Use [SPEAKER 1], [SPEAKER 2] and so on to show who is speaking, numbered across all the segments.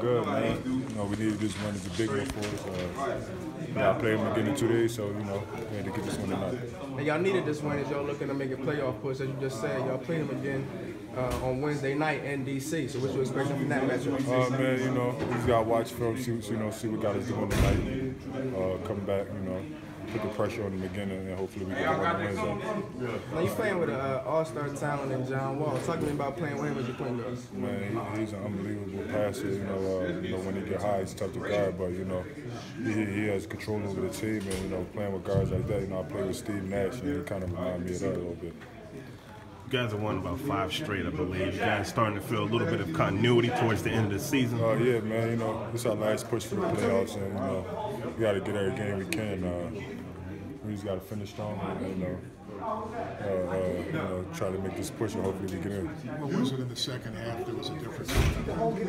[SPEAKER 1] good, man. You know, we needed this one. It's a big one for us. Uh, yeah, I played them again in two days, so you know, we had to get this one tonight.
[SPEAKER 2] And y'all needed this win as y'all looking to make a playoff push, as you just said. Y'all played them again uh, on Wednesday night in DC. So what you expecting from that matchup?
[SPEAKER 1] Uh, man, you know, we just gotta watch film, see, you know, see what got us doing tonight. Uh, come back, you know, put the pressure on them again, and hopefully we can get the Wednesday.
[SPEAKER 2] Now you playing with an uh, all-star talent in John Wall. Talk to me about playing with him as your point guard.
[SPEAKER 1] Man, he, he's an unbelievable passer. You know, uh, you know when he get high, he's tough to guard, but you know, he, he has control over the team, and you know, playing with guards like that, you know, I play with Steve Nash, and he kind of remind me of that a little bit.
[SPEAKER 3] You guys have won about five straight, I believe. You guys starting to feel a little bit of continuity towards the end of the season.
[SPEAKER 1] Uh, yeah, man. You know, it's our last push for the playoffs, and you know, we got to get every game we can. Uh, we just got to finish strong, and you know, uh, uh, you know, try to make this push, and hopefully we get in.
[SPEAKER 4] What was it in the second half that was a difference?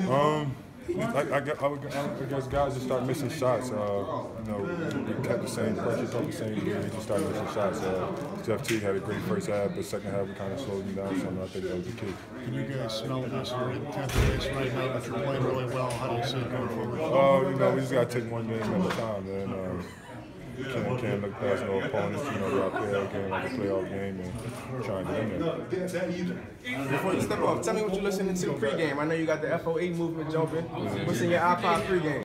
[SPEAKER 1] Um, I, I, I, would- I guess guys just start missing shots. Uh, you know, we kept the same pressure, kept the same game, we just started missing shots. Uh, Jeff Teague had a great first half, but second half we kind of slowed him down. So I think that was the key.
[SPEAKER 4] Can you guys smell this? You're in 10th place right now, but you're playing really well. How do you see it going forward?
[SPEAKER 1] Uh, you know, we just got to take one game at a time, man. Um, can't, can't look past no opponents. You know, we got to play our game like a playoff game and try and get in there.
[SPEAKER 2] Before you step off, tell me what you're listening to pregame. I know you got the FOE movement jumping. What's in your iPod pregame?